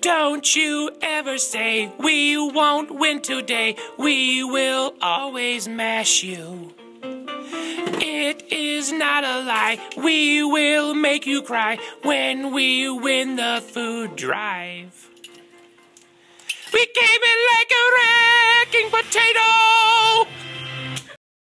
Don't you ever say we won't win today. We will always mash you. It is not a lie. We will make you cry when we win the food drive. We gave it